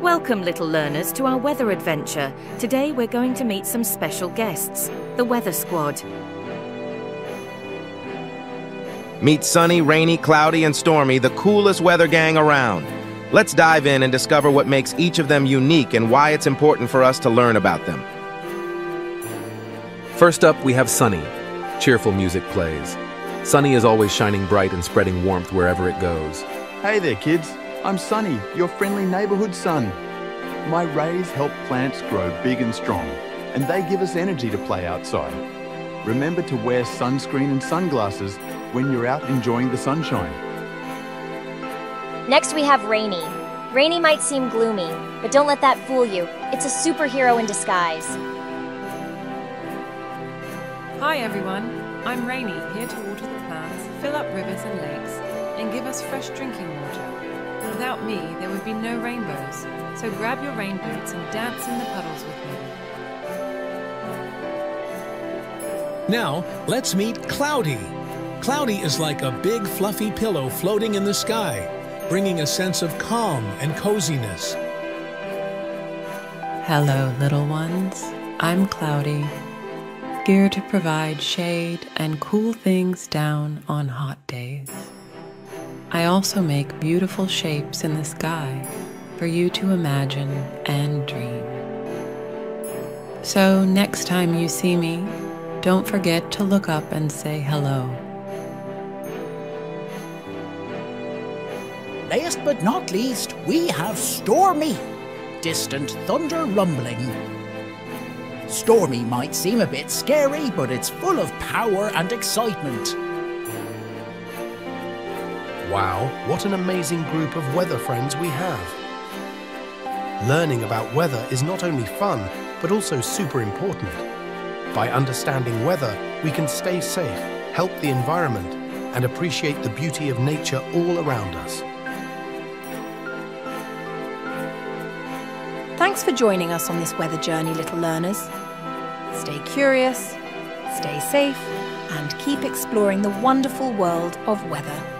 Welcome, little learners, to our weather adventure. Today we're going to meet some special guests, the Weather Squad. Meet sunny, rainy, cloudy, and stormy, the coolest weather gang around. Let's dive in and discover what makes each of them unique and why it's important for us to learn about them. First up, we have Sunny. Cheerful music plays. Sunny is always shining bright and spreading warmth wherever it goes. Hey there, kids. I'm Sunny, your friendly neighbourhood sun. My rays help plants grow big and strong, and they give us energy to play outside. Remember to wear sunscreen and sunglasses when you're out enjoying the sunshine. Next, we have Rainy. Rainy might seem gloomy, but don't let that fool you. It's a superhero in disguise. Hi everyone, I'm Rainy, here to water the plants, fill up rivers and lakes, and give us fresh drinking water. Without me, there would be no rainbows, so grab your rain boots and dance in the puddles with me. Now, let's meet Cloudy. Cloudy is like a big fluffy pillow floating in the sky, bringing a sense of calm and coziness. Hello, little ones. I'm Cloudy here to provide shade and cool things down on hot days. I also make beautiful shapes in the sky for you to imagine and dream. So, next time you see me, don't forget to look up and say hello. Last but not least, we have Stormy, distant thunder rumbling Stormy might seem a bit scary, but it's full of power and excitement. Wow, what an amazing group of weather friends we have. Learning about weather is not only fun, but also super important. By understanding weather, we can stay safe, help the environment, and appreciate the beauty of nature all around us. Thanks for joining us on this weather journey, little learners. Stay curious, stay safe, and keep exploring the wonderful world of weather.